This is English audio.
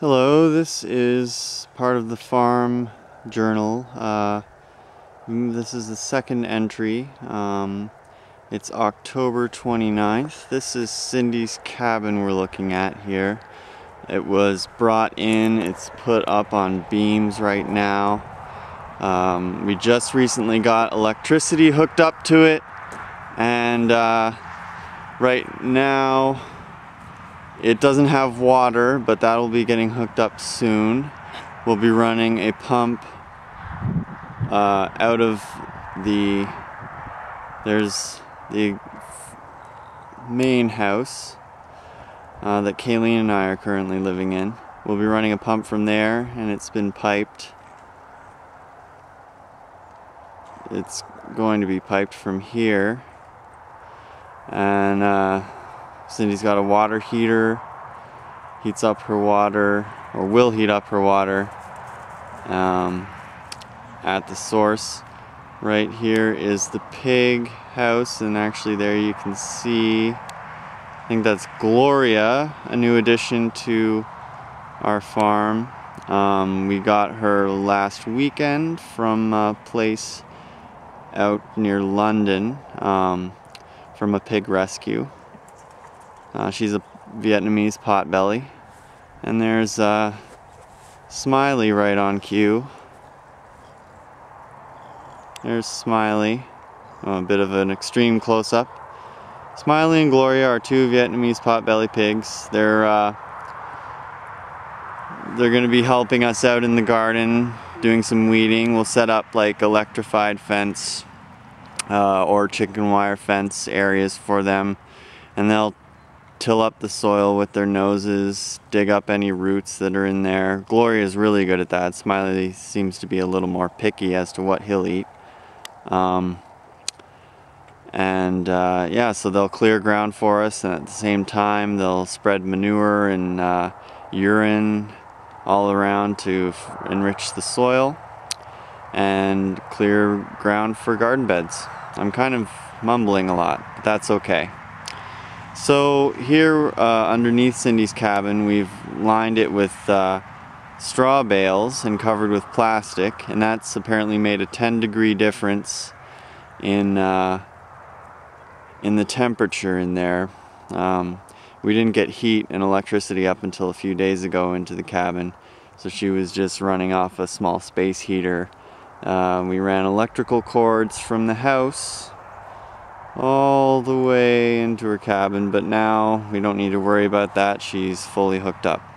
Hello, this is part of the farm journal. Uh, this is the second entry. Um, it's October 29th. This is Cindy's cabin we're looking at here. It was brought in, it's put up on beams right now. Um, we just recently got electricity hooked up to it and uh, right now it doesn't have water but that will be getting hooked up soon. We'll be running a pump uh, out of the there's the main house uh, that Kayleen and I are currently living in. We'll be running a pump from there and it's been piped. It's going to be piped from here. And uh, Cindy's got a water heater, heats up her water, or will heat up her water um, at the source. Right here is the pig house, and actually, there you can see, I think that's Gloria, a new addition to our farm. Um, we got her last weekend from a place out near London um, from a pig rescue. Uh, she's a Vietnamese potbelly. And there's uh, Smiley right on cue. There's Smiley. Oh, a bit of an extreme close-up. Smiley and Gloria are two Vietnamese potbelly pigs. They're uh, they're going to be helping us out in the garden, doing some weeding. We'll set up like electrified fence uh, or chicken wire fence areas for them, and they'll till up the soil with their noses, dig up any roots that are in there. Gloria is really good at that. Smiley seems to be a little more picky as to what he'll eat. Um, and uh, yeah, so they'll clear ground for us, and at the same time, they'll spread manure and uh, urine all around to enrich the soil and clear ground for garden beds. I'm kind of mumbling a lot, but that's okay. So here uh, underneath Cindy's cabin, we've lined it with uh, straw bales and covered with plastic, and that's apparently made a 10 degree difference in uh, in the temperature in there. Um, we didn't get heat and electricity up until a few days ago into the cabin, so she was just running off a small space heater. Uh, we ran electrical cords from the house all the way into her cabin, but now we don't need to worry about that. She's fully hooked up.